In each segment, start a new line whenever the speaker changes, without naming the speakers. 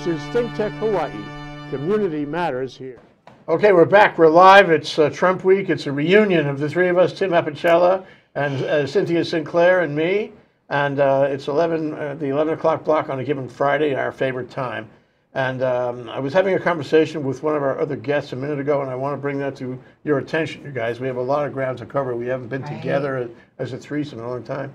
This is Think Tech Hawaii. Community matters here. Okay, we're back. We're live. It's uh, Trump Week. It's a reunion of the three of us, Tim Apicella and uh, Cynthia Sinclair and me. And uh, it's 11, uh, the 11 o'clock block on a given Friday, our favorite time. And um, I was having a conversation with one of our other guests a minute ago, and I want to bring that to your attention, you guys. We have a lot of ground to cover. We haven't been
Right.
together as, as a threesome in a long time.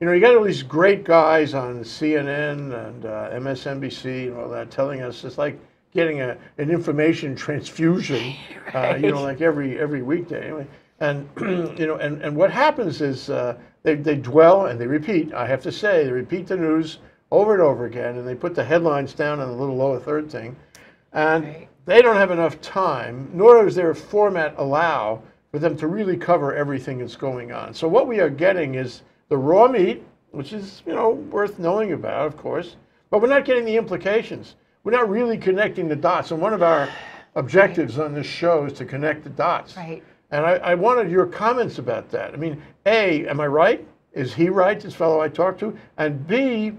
You know, you got all these great guys on CNN and uh, MSNBC and all that telling us it's like getting a, an information transfusion, uh, you know, like every every weekday. Anyway. And you know, and, and what happens is uh, they they dwell and they repeat. I have to say, they repeat the news over and over again, and they put the headlines down on the little lower third thing, and
Right.
they don't have enough time, nor does their format allow for them to really cover everything that's going on. So what we are getting is the raw meat, which is you know worth knowing about, of course, but we're not getting the implications. We're not really connecting the dots. And one of our objectives on this show is to connect the dots.
Right.
And I, I wanted your comments about that. I mean, A, am I right? Is he right, this fellow I talked to? And B,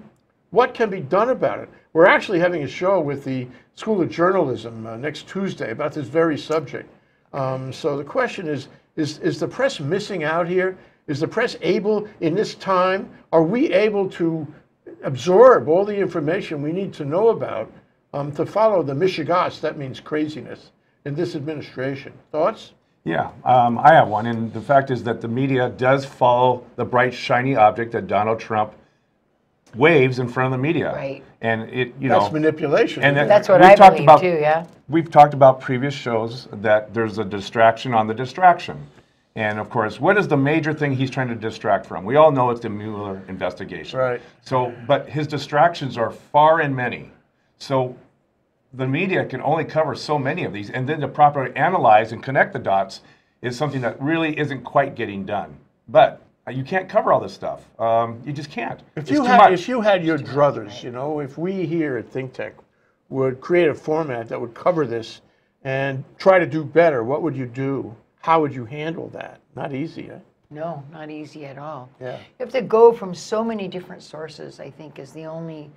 what can be done about it? We're actually having a show with the School of Journalism uh, next Tuesday about this very subject. Um, so the question is, is, is the press missing out here? Is the press able, in this time, are we able to absorb all the information we need to know about um, to follow the mishegas, that means craziness, in this administration? Thoughts?
Yeah, um, I have one. And the fact is that the media does follow the bright, shiny object that Donald Trump waves in front of the media.
Right.
And it, you know
That's
know,
manipulation.
and that-
That's what
we've
I
talked
believe
about-
too, yeah.
we've talked about previous shows that there's a distraction on the distraction. And of course, what is the major thing he's trying to distract from? We all know it's the Mueller investigation.
Right.
So, but his distractions are far and many. So the media can only cover so many of these, and then to properly analyze and connect the dots is something that really isn't quite getting done. But uh, you can't cover all this stuff. Um, you just can't.
If
It's
you, had,
much.
if you had your druthers, you know, if we here at ThinkTech would create a format that would cover this and try to do better, what would you do? How would you handle that? Not easy, huh?
No, not easy at all.
Yeah.
You have to go from so many different sources, I think, is the only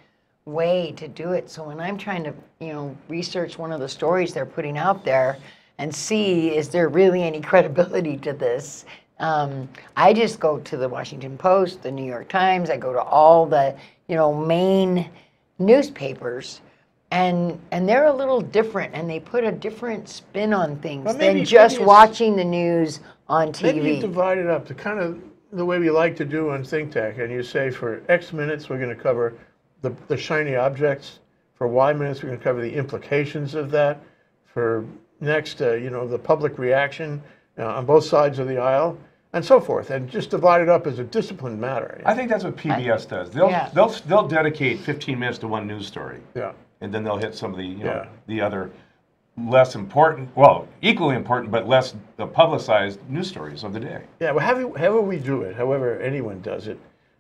way to do it. So when I'm trying to, you know, research one of the stories they're putting out there and see is there really any credibility to this, um, I just go to the Washington Post, the New York Times, I go to all the, you know, main newspapers. And, and they're a little different, and they put a different spin on things
Well, maybe-
than just
maybe
watching the news on TV.
Maybe you divide it up to kind of the way we like to do on Think ThinkTech, and you say for X minutes we're going to cover the, the shiny objects. For Y minutes we're going to cover the implications of that. For next, uh, you know, the public reaction uh, on both sides of the aisle, and so forth, and just divide it up as a disciplined matter.
I think that's what PBS does. They'll,
Yeah.
they'll, they'll dedicate 15 minutes to one news story.
yeah.
And then they'll hit some of the you know
Yeah.
the other less important, well, equally important but less uh, publicized news stories of the day.
Yeah, well, however, however we do it, however anyone does it,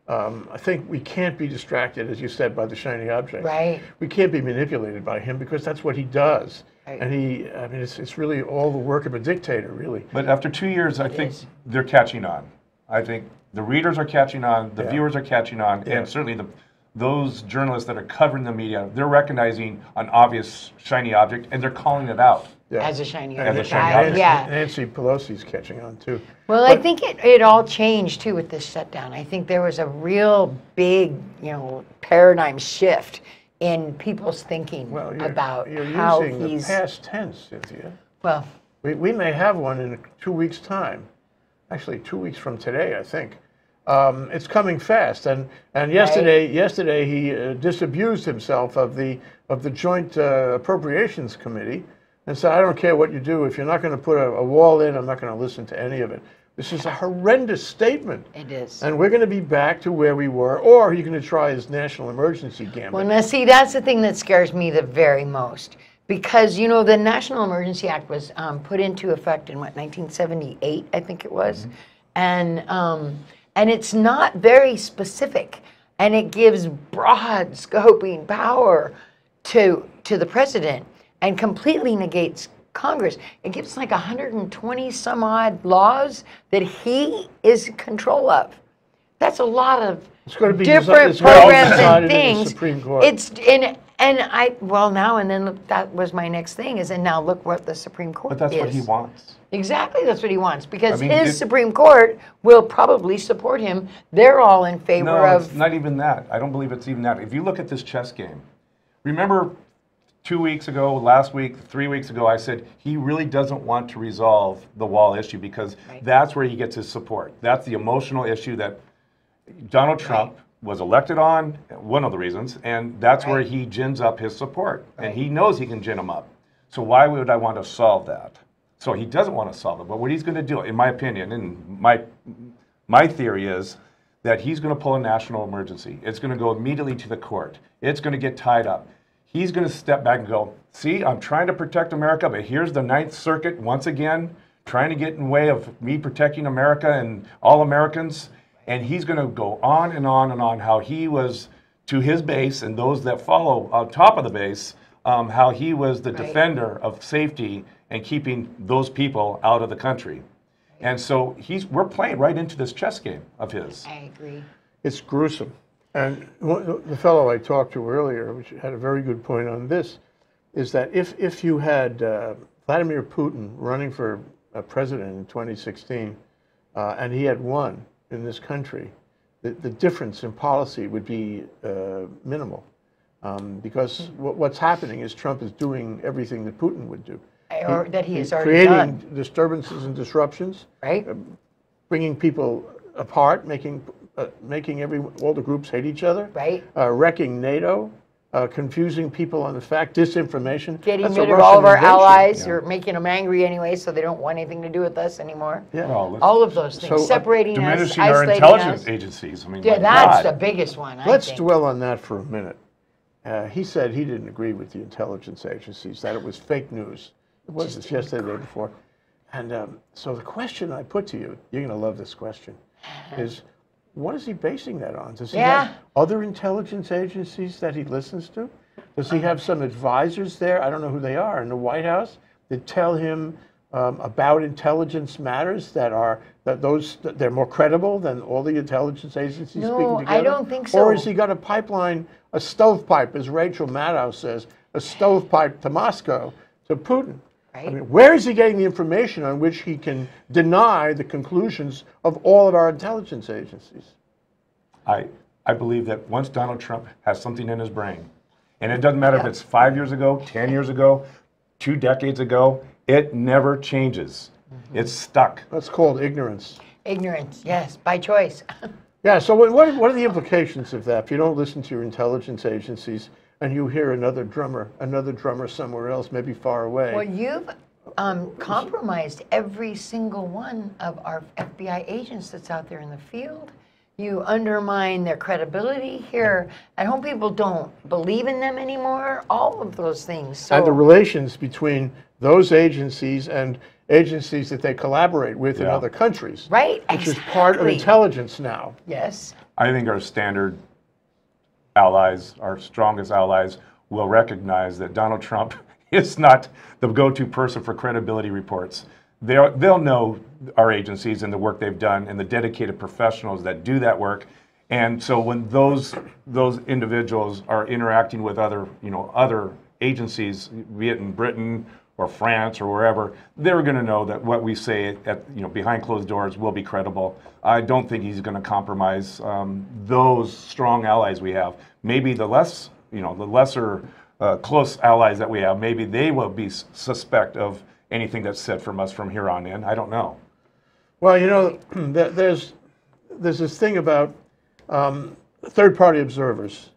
um, I think we can't be distracted, as you said, by the shiny object.
Right.
We can't be manipulated by him because that's what he does.
Right.
And he, I mean, it's, it's really all the work of a dictator, really.
But after two years, I think
is.
they're catching on. I think the readers are catching on, the
Yeah.
viewers are catching on,
Yeah.
and certainly the those journalists that are covering the media, they're recognizing an obvious shiny object and they're calling it out.
Yeah.
As a shiny
As a
object.
shiny
I-
object.
Yeah.
Nancy Pelosi's catching on too.
Well, I think it, it all changed too with this shutdown. I think there was a real big, you know, paradigm shift in people's thinking
Well, you're,
about
you're
how
using
he's.
the past tense, Cynthia.
Well,
We, we may have one in two weeks' time. Actually, two weeks from today, I think. Um, it's coming fast, and and yesterday, yesterday he uh, disabused himself of the of the Joint uh, Appropriations Committee, and said, "I don't care what you do. If you're not going to put a, a wall in, I'm not going to listen to any of it." This is a horrendous statement,
it is.
and we're going to be back to where we were, or you're going to try his national emergency gambit.
Well, now see, that's the thing that scares me the very most. Because, you know, the National Emergency Act was um, put into effect in what, 1978, I think it was. And, um, and it's not very specific. And it gives broad scoping power to, to the president and completely negates Congress. It gives like 120 some odd laws that he is in control of. That's a lot of
It's gonna be
different programs and things. It's in And I, well, now and then look, that was my next thing is, and now look what the Supreme Court
But that's
is.
what he wants.
Exactly, that's what he wants because
I mean,
his
it-
Supreme Court will probably support him. They're all in favor
No,
of.
it's not even that. I don't believe it's even that. If you look at this chess game, remember two weeks ago, last week, three weeks ago, I said he really doesn't want to resolve the wall issue because that's where he gets his support. That's the emotional issue that Donald Trump was elected on, one of the reasons, and that's where he gins up his support.
Right.
And he knows he can gin him up. So why would I want to solve that? So he doesn't want to solve it. But what he's going to do, in my opinion, and my my theory is that he's going to pull a national emergency. It's going to go immediately to the court. It's going to get tied up. He's going to step back and go, see, I'm trying to protect America, but here's the Ninth Circuit once again trying to get in the way of me protecting America and all Americans. And he's going to go on and on and on how he was to his base and those that follow on top of the base, um, how he was the
Right.
defender of safety and keeping those people out of the country. And so he's we're playing right into this chess game of his.
I agree.
It's gruesome. And the fellow I talked to earlier, which had a very good point on this, is that if, if you had uh, Vladimir Putin running for uh, president in 2016, uh, and he had won in this country, the, the difference in policy would be uh, minimal. Um, because what, what's happening is Trump is doing everything that Putin would do.
Or that he has already
creating
done,
disturbances and disruptions,
right?
bringing people apart, making uh, making every all the groups hate each other,
Right.
Uh, wrecking NATO, uh, confusing people on the fact, disinformation.
Getting
That's
rid of all of our
invention.
allies, or making them angry anyway, so they don't want anything to do with us anymore.
Yeah.
Well,
All of those things,
So, uh,
separating us,
diminishing our
isolating
intelligence
us.
agencies. I mean,
Yeah, that's
God.
the biggest one. I
Let's
think.
dwell on that for a minute. Uh, he said he didn't agree with the intelligence agencies, that it was fake news. It was this yesterday, the day before. And um, so the question I put to you, you're going to love this question, is what is he basing that on? Does he
Yeah.
have other intelligence agencies that he listens to? Does he have some advisors there? I don't know who they are in the White House that tell him um, about intelligence matters that are that those that they're more credible than all the intelligence agencies
No,
speaking
I don't think so.
Or has he got a pipeline, a stovepipe, as Rachel Maddow says, a stovepipe to Moscow to Putin? I mean, where is he getting the information on which he can deny the conclusions of all of our intelligence agencies?
I, I believe that once Donald Trump has something in his brain, and it doesn't matter if it's five years ago, 10 years ago, two decades ago, it never changes.
Mm-hmm.
It's stuck.
That's called ignorance.
Ignorance, yes, by choice.
Yeah, so what, what what are the implications of that? If you don't listen to your intelligence agencies and you hear another drummer, another drummer somewhere else, maybe far away.
Well, you've um, compromised every single one of our FBI agents that's out there in the field. You undermine their credibility here. At home, people don't believe in them anymore. All of those things. So,
and the relations between those agencies and agencies that they collaborate with in other countries,
right,
which is part of intelligence now.
Yes.
I think our standard allies, our strongest allies, will recognize that Donald Trump is not the go-to person for credibility reports. They'll, they'll know our agencies and the work they've done and the dedicated professionals that do that work. And so when those those individuals are interacting with other, you know, other agencies, be it in Britain or France or wherever, they're going to know that what we say at you know behind closed doors will be credible. I don't think he's going to compromise um, those strong allies we have. Maybe the less you know the lesser uh, close allies that we have, maybe they will be suspect of anything that's said from us from here on in. I don't know.
Well, you know, there's there's this thing about um, third-party observers.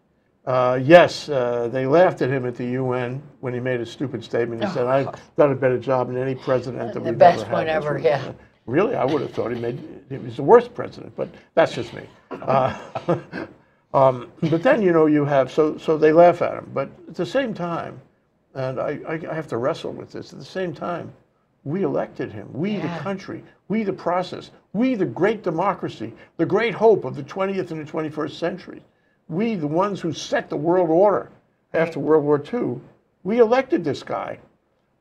Uh, yes, uh, they laughed at him at the UN when he made a stupid statement. He said, "I've done a better job than any president that
The
we've
best
ever had."
one
That's
ever, yeah.
Really, I would have thought he made he was the worst president, but that's just me. Uh, um, but then you know you have so so they laugh at him, but at the same time, and I, I, I have to wrestle with this. At the same time, we elected him. We,
Yeah.
the country, we, the process, we, the great democracy, the great hope of the 20th and the 21st century. We, the ones who set the world order after World War II, we elected this guy.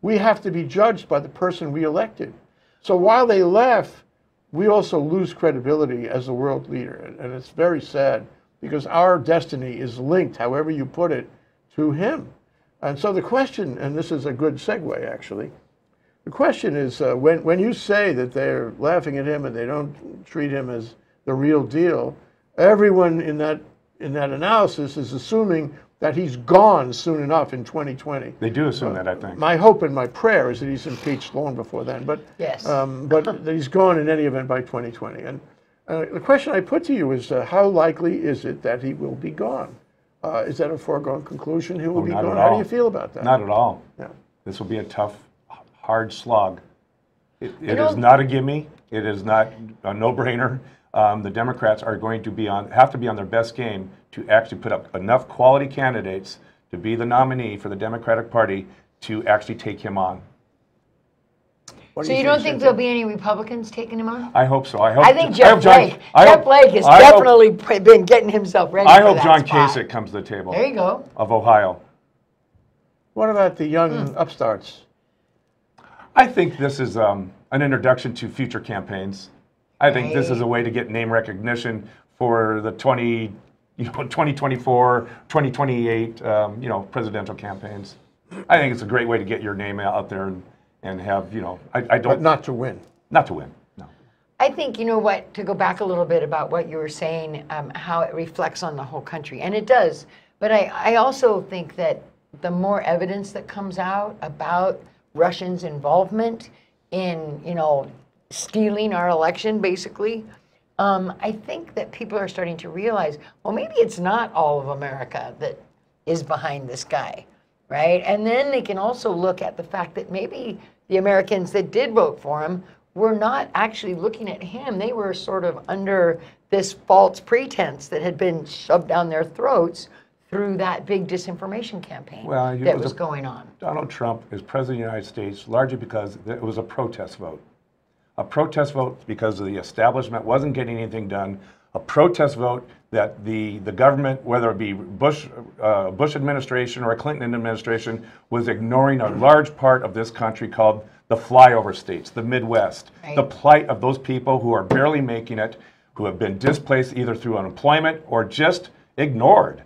We have to be judged by the person we elected. So while they laugh, we also lose credibility as a world leader. And- And it's very sad because our destiny is linked, however you put it, to him. And so the question, and this is a good segue actually, the question is uh, when, when you say that they're laughing at him and they don't treat him as the real deal, everyone in that, in that analysis is assuming that he's gone soon enough in 2020.
They do assume that, I think.
My hope and my prayer is that he's impeached long before then, but
Yes.
um, but that he's gone in any event by 2020. And uh, the question I put to you is, uh, how likely is it that he will be gone? Uh, is that a foregone conclusion? He will
Oh,
be gone. How do you feel about that?
Not at all.
Yeah.
This will be a tough, hard slog. It, it
know-
is not a gimme. It is not a no-brainer. Um, the Democrats are going to be on, have to be on their best game to actually put up enough quality candidates to be the nominee for the Democratic Party to actually take him on.
What do
So you don't think there'll be any Republicans taking him on?
I hope so. I hope.
I think
I
Jeff
hope John-
Flake.
I
Jeff
hope-
Flake has
I
definitely p- been getting himself ready.
I
for
hope
that
John
spot.
Kasich comes to the table
There you go.
of Ohio.
What about the young
Hmm.
upstarts?
I think this is um, an introduction to future campaigns. I think this is a way to get name recognition for the 20, you know, 2024, 2028, um, you know, presidential campaigns. I think it's a great way to get your name out there and, and have, you know, I, I don't,
not to win.
not to win, no.
I think, you know what, to go back a little bit about what you were saying, um, how it reflects on the whole country, and it does. But I, I also think that the more evidence that comes out about Russians' involvement in, you know, stealing our election, basically, um, I think that people are starting to realize, well, maybe it's not all of America that is behind this guy, right? And then they can also look at the fact that maybe the Americans that did vote for him were not actually looking at him. They were sort of under this false pretense that had been shoved down their throats through that big disinformation campaign
Well,
that
was
was
a-
going on.
Donald Trump is president of the United States largely because it was a protest vote. A protest vote because the establishment wasn't getting anything done. A protest vote that the, the government, whether it be Bush, uh, Bush administration or a Clinton administration, was ignoring a large part of this country called the flyover states, the Midwest.
Right.
The plight of those people who are barely making it, who have been displaced either through unemployment or just ignored.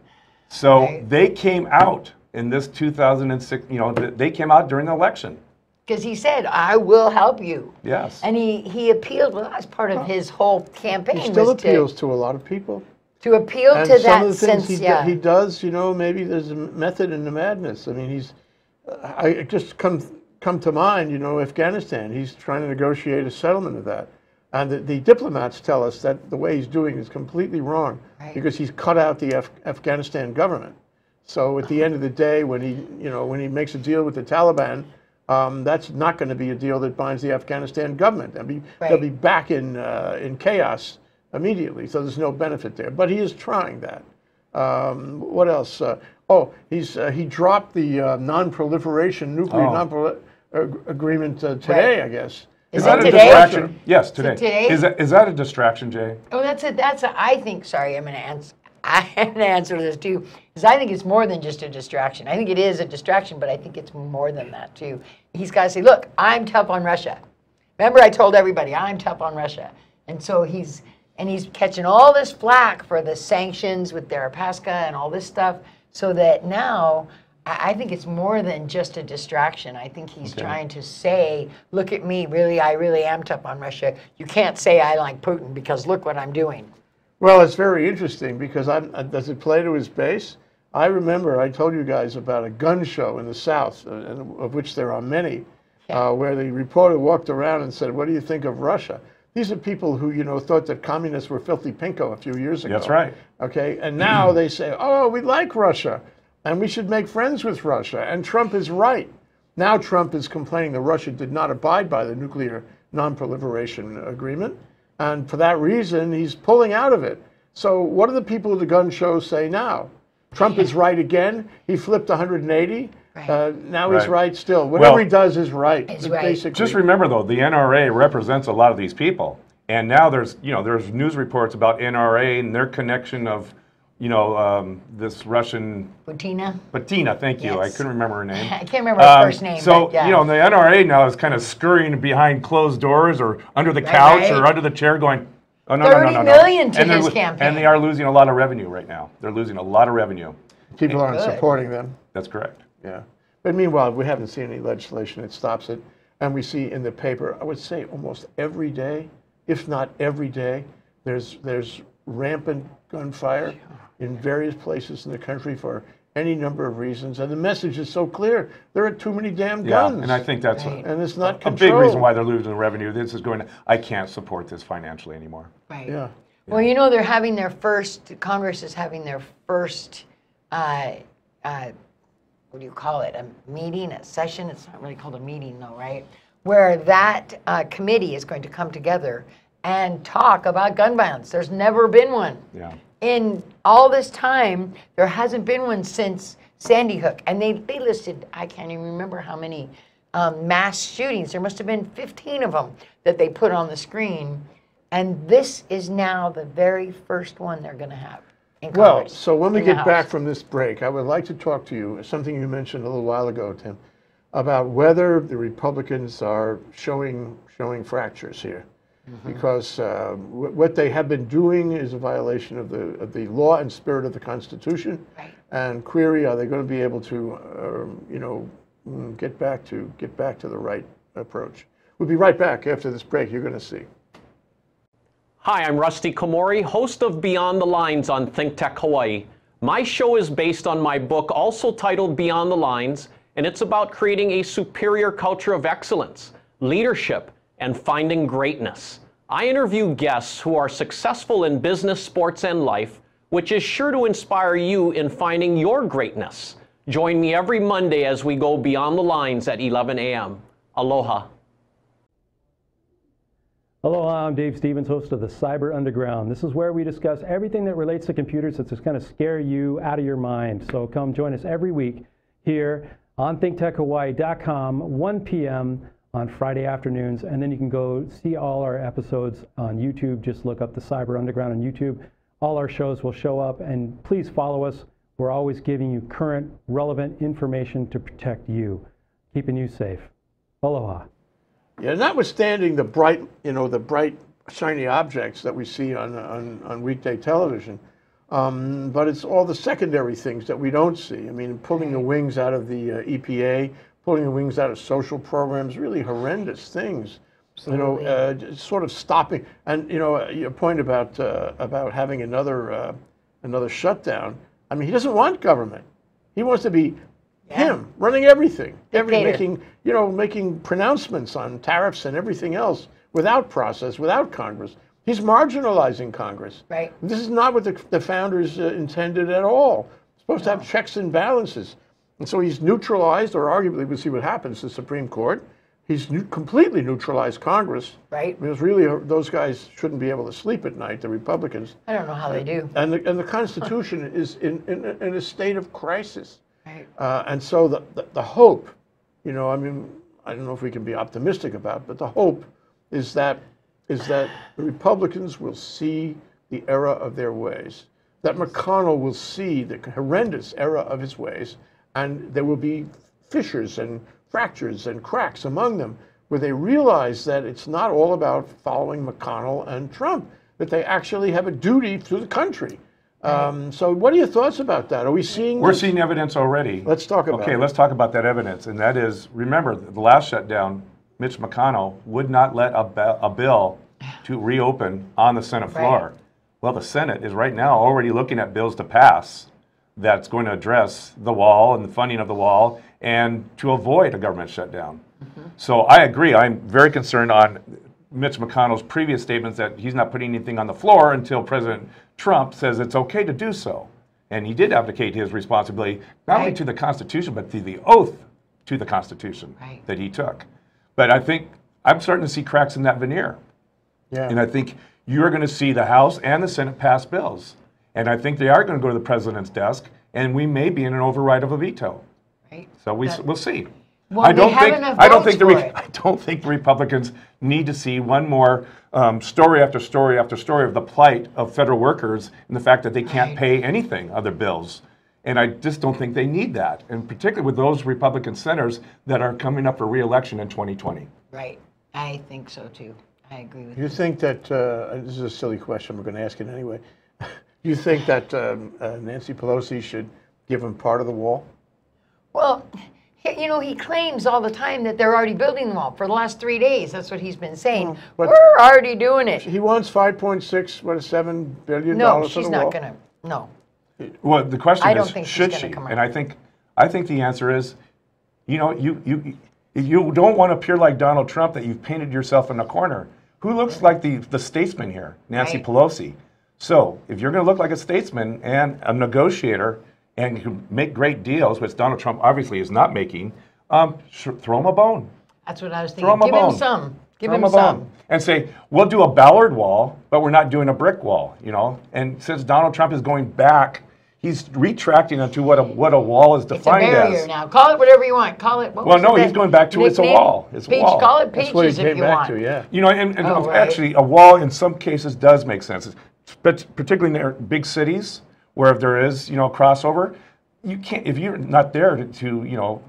So
Right.
they came out in this 2006, you know, they came out during the election.
Because he said, I will help you.
Yes.
And he, he appealed, well, that's part of his whole campaign.
He still
was
appeals
to,
to a lot of people.
to appeal
And
to
some
that
of the things
sense,
he,
yeah.
he does, you know, maybe there's a method in the madness. I mean, he's, I it just come come to mind, you know, Afghanistan. He's trying to negotiate a settlement of that, and the, the diplomats tell us that the way he's doing is completely wrong
Right.
because he's cut out the Af- Afghanistan government. So at the end of the day, when he, you know, when he makes a deal with the Taliban, um, that's not going to be a deal that binds the Afghanistan government. They'll be, they'll be back in uh, in chaos immediately. So there's no benefit there. But he is trying that. Um, what else? Uh, oh, he's uh, he dropped the uh, non-proliferation nuclear
Oh.
non agreement uh, today,
Right.
I guess.
Is
that
it
a
today?
distraction? Yes, today.
today?
Is that, is that a distraction, Jay?
Oh, that's a, that's a, I think, sorry, I'm going to I'm going to answer this too, because I think it's more than just a distraction. I think it is a distraction, but I think it's more than that too. He's got to say, look, I'm tough on Russia. Remember, I told everybody I'm tough on Russia. And so he's, and he's catching all this flack for the sanctions with Deripaska and all this stuff, so that now I, I think it's more than just a distraction. I think he's trying to say, look at me, really, I really am tough on Russia. You can't say I like Putin because look what I'm doing.
Well, it's very interesting because I'm, uh, does it play to his base? I remember I told you guys about a gun show in the South, uh, and of which there are many, uh, where the reporter walked around and said, "What do you think of Russia?" These are people who, you know, thought that communists were filthy pinko a few years ago.
That's right.
Okay, and now they say, "Oh, we like Russia, and we should make friends with Russia." And Trump is right. Now Trump is complaining that Russia did not abide by the nuclear non-proliferation agreement, and for that reason, he's pulling out of it. So, what do the people at the gun show say now? Trump is right again. He flipped 180.
Right.
Uh, now he's
Right.
right still. Whatever
Well-
he does is right.
Is right.
Basically,
Just remember, though, the NRA represents a lot of these people, and now there's you know there's news reports about NRA and their connection of you know um, this Russian
Butina?
Bettina. Thank you. I couldn't remember her name.
I can't remember her
Um,
first name.
So
but yeah.
you know the NRA now is kind of scurrying behind closed doors or under the couch
right.
or under the chair, going, "Oh no, no, no, no, no!"
million to
and they're
his campaign.
and they are losing a lot of revenue right now. They're losing a lot of revenue,
people aren't
Good.
supporting them.
That's correct.
Yeah. But meanwhile, we haven't seen any legislation that stops it. And we see in the paper, I would say almost every day, if not every day, there's, there's rampant gunfire in various places in the country for any number of reasons. And the message is so clear. There are too many damn
Yeah,
guns.
and I think that's a,
and it's not
a big reason why they're losing revenue. This is going to, I can't support this financially anymore.
Right.
Yeah.
Well, you know, they're having their first, Congress is having their first, uh, uh, what do you call it? A meeting, a session? It's not really called a meeting, though, right? Where that uh, committee is going to come together and talk about gun violence. There's never been one.
Yeah.
In all this time, there hasn't been one since Sandy Hook. And they, they listed, I can't even remember how many um, mass shootings. There must have been 15 of them that they put on the screen. And this is now the very first one they're going to have in
Well, so when we get back from this break, I would like to talk to you, something you mentioned a little while ago, Tim, about whether the Republicans are showing, showing fractures here.
Mm-hmm.
Because uh, wh- what they have been doing is a violation of the, of the law and spirit of the Constitution.
Right.
And query, are they going to be able to, um, you know, mm, get back to, get back to the right approach? We'll be right back after this break, you're going to see.
Hi, I'm Rusty Komori, host of Beyond the Lines on Think Tech Hawaii. My show is based on my book, also titled Beyond the Lines, and it's about creating a superior culture of excellence, leadership, and finding greatness. I interview guests who are successful in business, sports, and life, which is sure to inspire you in finding your greatness. Join me every Monday as we go beyond the lines at 11 a.m. Aloha.
Hello, I'm Dave Stevens, host of the Cyber Underground. This is where we discuss everything that relates to computers that's just going to scare you out of your mind. So come join us every week here on thinktechhawaii.com, 1 p.m. on Friday afternoons. And then you can go see all our episodes on YouTube. Just look up the Cyber Underground on YouTube. All our shows will show up, and please follow us. We're always giving you current, relevant information to protect you, keeping you safe. Aloha.
Yeah, notwithstanding the bright, you know, the bright, shiny objects that we see on, on, on weekday television, um, but it's all the secondary things that we don't see. I mean, pulling the wings out of the uh, EPA, pulling the wings out of social programs, really horrendous things. You know, uh, sort of stopping. And you know, your point about uh, about having another uh, another shutdown. I mean, he doesn't want government. He wants to be him running everything, every, making you know making pronouncements on tariffs and everything else without process, without Congress. He's marginalizing Congress.
Right.
This is not what the, the founders uh, intended at all. It's supposed to have checks and balances, and so he's neutralized, or arguably, we'll see what happens. The Supreme Court. He's nu- completely neutralized Congress.
Right.
Because really, those guys shouldn't be able to sleep at night. The Republicans.
I don't know how they do.
And the, and the Constitution is in, in, in a state of crisis.
Right.
Uh, and so the, the, the hope, you know, I mean, I don't know if we can be optimistic about, but the hope is that is that the Republicans will see the error of their ways, that McConnell will see the horrendous error of his ways, and there will be fissures and fractures and cracks among them, where they realize that it's not all about following McConnell and Trump, that they actually have a duty to the country. Um, so, what are your thoughts about that? Are we seeing?
We're
this?
seeing evidence already.
Let's talk about
Okay,
it.
let's talk about that evidence. And that is, remember, the last shutdown, Mitch McConnell would not let a, ba- a bill to reopen on the Senate floor. Well, the Senate is right now already looking at bills to pass that's going to address the wall and the funding of the wall and to avoid a government shutdown. Mm-hmm. So I agree. I'm very concerned on Mitch McConnell's previous statements that he's not putting anything on the floor until President Trump says it's okay to do so. And he did abdicate his responsibility not only to the Constitution, but to the oath to the Constitution
Right.
that he took. But I think I'm starting to see cracks in that veneer.
Yeah.
And I think you're going to see the House and the Senate pass bills. And I think they are going to go to the president's desk, and we may be in an override of a veto.
Right.
So we,
That-
we'll see.
Well,
I don't
have
think
enough
I don't think the Re-
it.
I don't think the Republicans need to see one more um, story after story after story of the plight of federal workers and the fact that they can't
Right.
pay anything other bills. And I just don't think they need that, and particularly with those Republican senators that are coming up for re-election in 2020.
Right. I think so too. I agree with
You
you.
think that, uh, this is a silly question, we're going to ask it anyway. Do you think that um, uh, Nancy Pelosi should give him part of the wall?
Well, he- you know, he claims all the time that they're already building the wall for the last three days. That's what he's been saying.
but-
We're already doing it.
He wants 5.6, what, $7 billion
No,
for
she's
the
not gonna, no.
Well, the question
I
is,
don't think
should
gonna
she?
come
And. I think, I think the answer is, you know, you you you don't want to appear like Donald Trump that you've painted yourself in a corner. Who looks like the the statesman here? Nancy
Right.
Pelosi. So if you're going to look like a statesman and a negotiator and you can make great deals, which Donald Trump obviously is not making, um, sh- throw him a bone.
That's what I was thinking.
Throw
thinking.
him a
Give him some. Give
Throw
him
a
some.
bone. And say, we'll do a bollard wall, but we're not doing a brick wall, you know? And since Donald Trump is going back, he's retracting onto what a, what a wall is defined
It's a barrier
as.
now. Call it whatever you want. Call it. What
Well,
was
no, he's going back to it's a wall. It's a
Peach,
wall.
Call it
That's what he
peaches if you
back
want.
to, yeah.
You know, and, and
Oh, right.
actually, a wall in some cases does make sense, but particularly in big cities where if there is, you know, crossover, you can't if you're not there to, to you know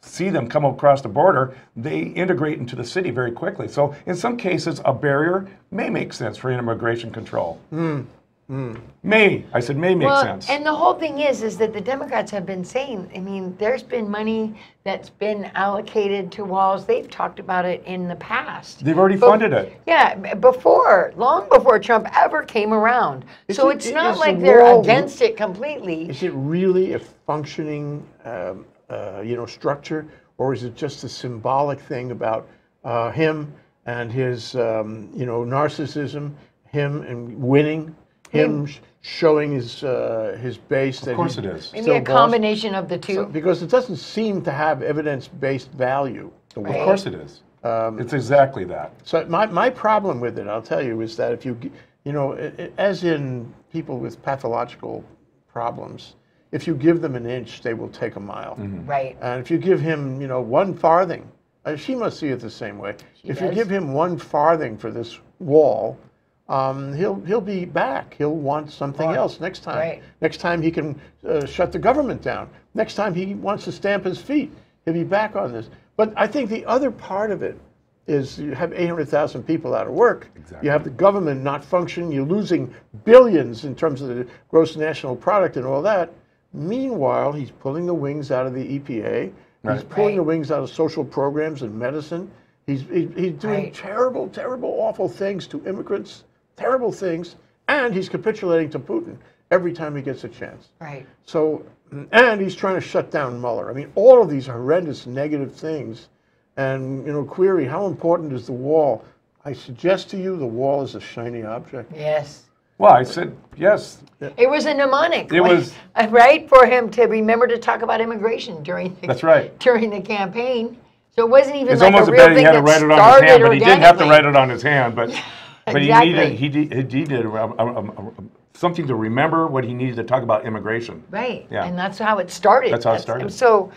see them come across the border, they integrate into the city very quickly. So in some cases, a barrier may make sense for immigration control. Hmm. May I said may make
Well,
sense.
and the whole thing is, is that the Democrats have been saying. I mean, there's been money that's been allocated to walls. They've talked about it in the past.
They've already funded it.
Yeah, before, long before Trump ever came around.
Is
so
it-
it's not
the
like they're
wall-
against it completely.
Is it really a functioning, um, uh, you know, structure, or is it just a symbolic thing about uh, him and his, um, you know, narcissism, him and winning, him sh- showing his uh, his base? That
Of course
he's
it is.
Maybe
still
a
boss?
combination of the two.
So- because it doesn't seem to have evidence-based value.
Right.
Of course it is.
Um,
it's exactly that.
So my, my problem with it, I'll tell you, is that if you, you know, i- i- as in people with pathological problems, if you give them an inch, they will take a mile.
right.
And if you give him, you know, one farthing, uh, she must see it the same way. if you give him one farthing for this wall, um, he'll he'll be back. He'll want something else next time.
Right.
Next time he can uh, shut the government down. Next time he wants to stamp his feet, he'll be back on this. But I think the other part of it is you have 800,000 people out of work. You have the government not functioning. You're losing billions in terms of the gross national product and all that. Meanwhile, he's pulling the wings out of the EPA. He's pulling the wings out of social programs and medicine. He's, he's doing
Right.
terrible, terrible, awful things to immigrants, terrible things, and he's capitulating to Putin every time he gets a chance.
Right.
So, and he's trying to shut down Mueller. I mean, all of these horrendous negative things. And, you know, query, how important is the wall? I suggest to you the wall is a shiny object.
Yes.
Well, I said yes.
It was a mnemonic.
It was-
right uh, for him to remember to talk about immigration during. The,
That's right.
During the campaign, so it wasn't even
It's
like
almost
a
a
real
bet he had to write it on his hand, but he didn't have to write it on his hand. But but he needed he did, he um, um, um, um, something to remember what he needed to talk about immigration.
Right.
Yeah.
And that's how it started.
That's how it started.
So,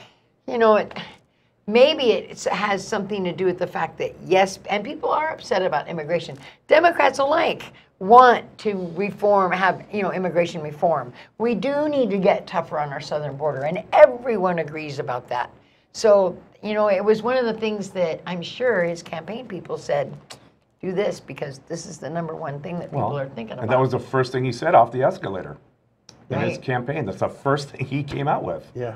you know, it, maybe it has something to do with the fact that, yes, and people are upset about immigration. Democrats alike want to reform, have, you know, immigration reform. We do need to get tougher on our southern border, and everyone agrees about that. So, you know, it was one of the things that I'm sure his campaign people said, do this because this is the number one thing that people
Well,
are thinking about.
and that was the first thing he said off the escalator in his campaign. That's the first thing he came out with.
Yeah.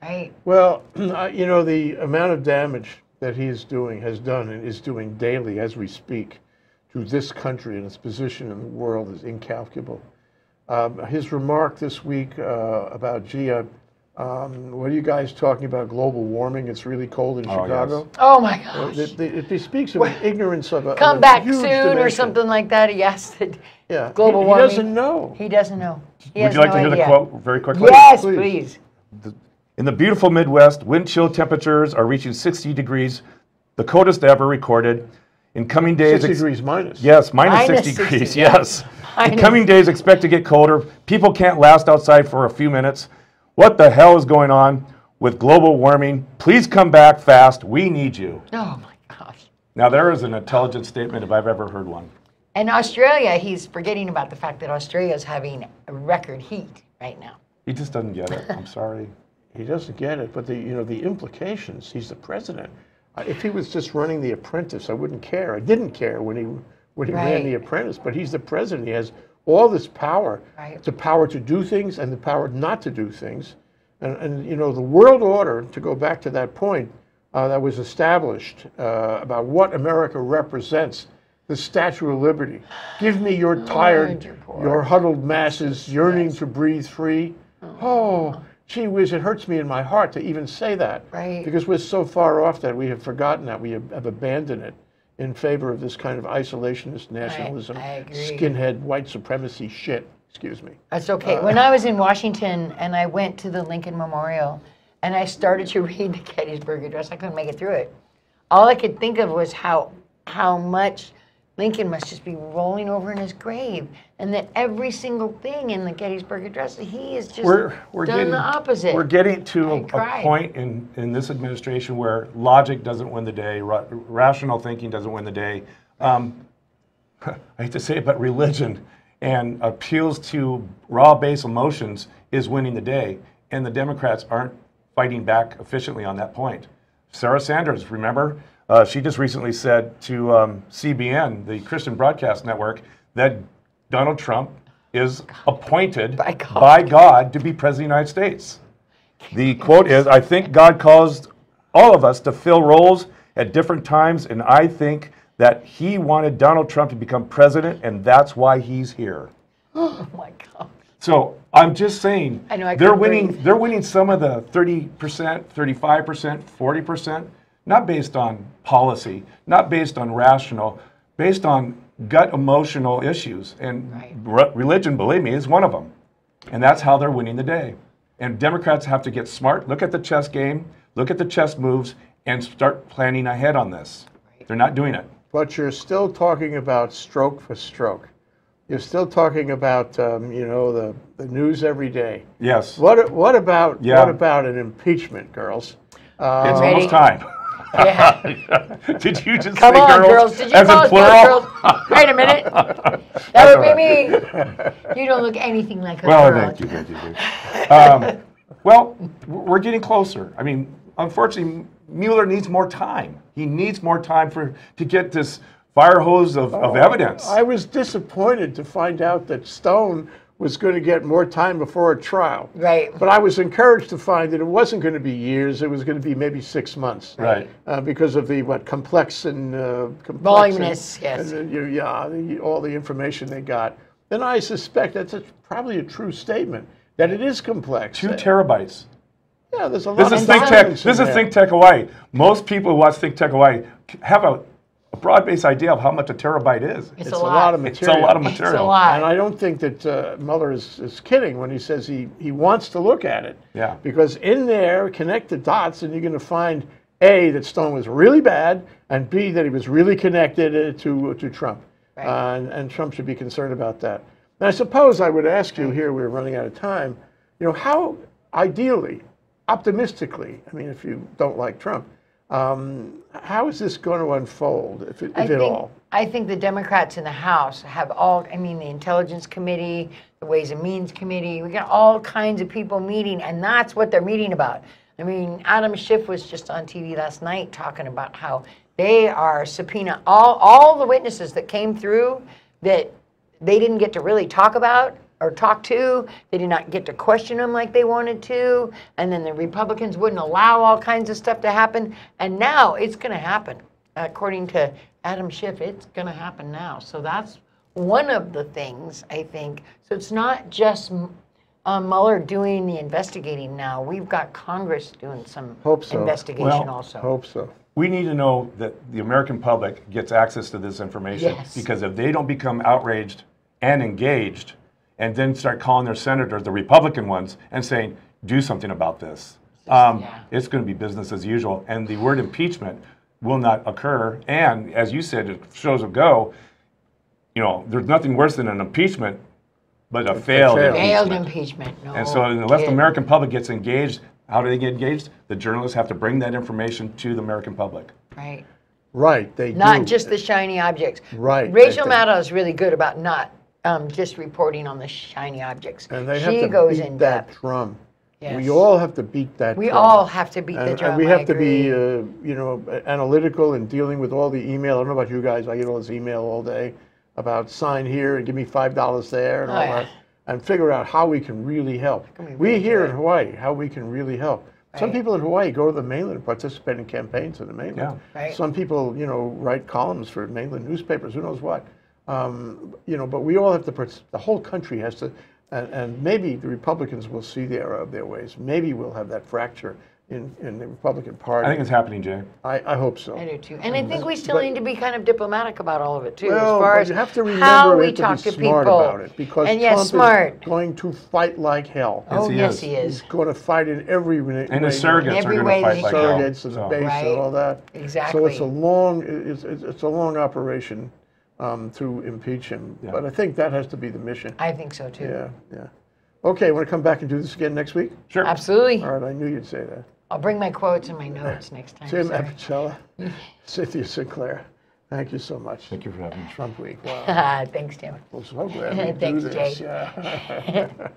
right.
Well, you know, the amount of damage that he is doing, has done, and is doing daily as we speak to this country and its position in the world is incalculable. Um, his remark this week uh, about, gee, uh, um, what are you guys talking about? Global warming? It's really cold in
Oh, yes.
Chicago.
Oh my gosh.
It, it, it speaks of an ignorance of a of
come
a
back
huge
soon or something like that. He asked that
Yeah,
global
he,
warming.
He doesn't know.
He doesn't know. He
Would
has
you like
no
to hear
idea.
the quote very quickly?
Yes,
Please.
please.
In the beautiful Midwest, wind chill temperatures are reaching 60 degrees, the coldest ever recorded. In coming days,
60 degrees minus.
Yes, minus
Minus
60
60,
degrees,
yeah.
yes. In coming days, expect to get colder. People can't last outside for a few minutes. What the hell is going on with global warming? Please come back fast. We need you.
Oh my gosh.
Now, there is an intelligent statement if I've ever heard one.
And Australia, he's forgetting about the fact that Australia is having a record heat right now.
He just doesn't get it. I'm sorry.
He doesn't get it, but the you know the implications. He's the president. If he was just running The Apprentice, I wouldn't care. I didn't care when he when he ran The Apprentice, but he's the president. He has all this power,
Right.
the power to do things and the power not to do things. And, and you know, the world order, to go back to that point, uh, that was established uh, about what America represents, the Statue of Liberty. Give me your tired, your huddled masses yearning to breathe free. Oh, gee whiz, it hurts me in my heart to even say that.
Right.
Because we're so far off that we have forgotten that, we have, have abandoned it in favor of this kind of isolationist nationalism, skinhead, white supremacy shit. Excuse me.
That's okay.
Uh,
when I was in Washington and I went to the Lincoln Memorial and I started to read the Gettysburg Address, I couldn't make it through it. All I could think of was how how much Lincoln must just be rolling over in his grave, and that every single thing in the Gettysburg Address, he is just
We're, we're
done
getting
the opposite.
We're getting to a,
cried.
point in, in this administration where logic doesn't win the day, ra- rational thinking doesn't win the day. Um, I hate to say it, but religion and appeals to raw base emotions is winning the day, and the Democrats aren't fighting back efficiently on that point. Sarah Sanders, remember, uh, she just recently said to um, CBN, the Christian Broadcast Network, that Donald Trump is appointed
By God.
by God to be president of the United States. The quote is I think God caused all of us to fill roles at different times, and I think that He wanted Donald Trump to become president, and that's why he's here.
oh my God.
So I'm just saying,
I know, I
they're winning.
breathe.
They're winning some of the 30 percent, 35 percent, 40 percent, not based on policy, not based on rational, based on gut emotional issues. And
Right.
re- religion, believe me, is one of them. And that's how they're winning the day. And Democrats have to get smart. Look at the chess game. Look at the chess moves, and start planning ahead on this. They're not doing it.
But you're still talking about stroke for stroke. You're still talking about, um, you know, the, the news every day.
Yes.
What, what about
Yeah.
what about an impeachment, girls? Uh,
It's almost time.
Yeah.
Did you just
Come
say
on,
girls?
girls. Did you
As
call us
plural?
girls? Wait a minute. That would be me. You don't look anything like a
Well,
girl.
thank you, thank you. thank you. Um, well, we're getting closer. I mean, unfortunately, Mueller needs more time. He needs more time for to get this fire hose of, of evidence.
I was disappointed to find out that Stone was going to get more time before a trial.
Right.
But I was encouraged to find that it wasn't going to be years. It was going to be maybe six months.
Right.
Uh, because of the what complex and uh, complex
Voluminous,
and,
yes.
And, uh, you- yeah, the, all the information they got. Then I suspect that's a, probably a true statement that it is complex.
Two terabytes.
yeah, there's a lot
This
of
is Think Tech.
documents
This is
there.
Think Tech Hawaii. Most people who watch Think Tech Hawaii have a, a broad-based idea of how much a terabyte is.
It's,
It's
a
a
lot.
lot of material.
It's a lot of
It's a
material.
lot.
And I don't think that uh, Mueller is, is kidding when he says he, he wants to look at it.
Yeah.
Because in there, connect the dots, and you're going to find A, that Stone was really bad, and B, that he was really connected uh, to, to Trump.
Right.
Uh, and, and Trump should be concerned about that. And I suppose I would ask you here, we're running out of time, you know, how ideally, optimistically, I mean, if you don't like Trump, um, how is this going to unfold, if, it, if
I
at all?
I think the Democrats in the House have all, I mean, the Intelligence Committee, the Ways and Means Committee, we got all kinds of people meeting, and that's what they're meeting about. I mean, Adam Schiff was just on TV last night talking about how they are subpoena all, all the witnesses that came through that they didn't get to really talk about or talk to. They did not get to question them like they wanted to. And then the Republicans wouldn't allow all kinds of stuff to happen. And now it's going to happen. According to Adam Schiff, it's going to happen now. So that's one of the things, I think. So it's not just uh, Mueller doing the investigating now. We've got Congress doing some
Hope so.
investigation
Well,
also.
Hope so.
We need to know that the American public gets access to this information
Yes.
because if they don't become outraged and engaged and then start calling their senators, the Republican ones, and saying, do something about this, um,
Yeah.
it's going to be business as usual. And the word impeachment will not occur. And as you said, it shows a go, you know, there's nothing worse than an impeachment, but a failed
failed.
Failed
impeachment.
impeachment. No
And so unless the
kidding.
American public gets engaged, how do they get engaged? The journalists have to bring that information to the American public.
Right.
Right, they do.
Not just the shiny objects.
Right,
Rachel
they-
Maddow is really good about not um, just reporting on the shiny objects.
And they
she
have to
goes
beat
in
that
depth.
drum.
Yes.
We all have to beat that
We
drum.
all have to beat the drum.
and we
I
have to be, uh, you know, analytical in dealing with all the email. I don't know about you guys. I get all this email all day. about sign here and give me five dollars there and all
Oh, yeah.
that, and figure out how we can really help.
can we
We
really
here in? Hawaii, how we can really help. Some people in Hawaii go to the mainland and participate in campaigns in the mainland.
Yeah.
Right.
Some people, you know, write columns for mainland newspapers. Who knows what? Um, you know, but we all have to. The whole country has to, and, and maybe the Republicans will see the error of their ways. Maybe we'll have that fracture in, in the Republican Party.
I think it's happening, Jay.
I, I hope so.
I do too. And I think we still
But-
need to be kind of diplomatic about all of it too,
Well,
as far as
you have to
how
remember
we
it to
talk
be
to
smart
people.
about it because
and yes,
Trump
smart.
is going to fight like hell.
oh,
he
yes,
is.
he
He's going to fight in every way.
And the surrogates
Every
are going to fight like hell.
surrogates and
So-
base
Right.
and all that.
Exactly.
So it's a long, it's, it's, it's a long operation um, to impeach him.
Yeah.
But I think that has to be the mission.
I think so too.
Yeah, yeah. Okay, want to come back and do this again next week?
Sure.
Absolutely.
All right, I knew you'd say that.
I'll bring my quotes and my notes next time.
Tim
sorry.
Apicella, Cynthia Sinclair, thank you so much.
Thank you for having me.
Trump Week. Wow.
Thanks, Tim.
I'm so glad we do this.
Jay.
Yeah.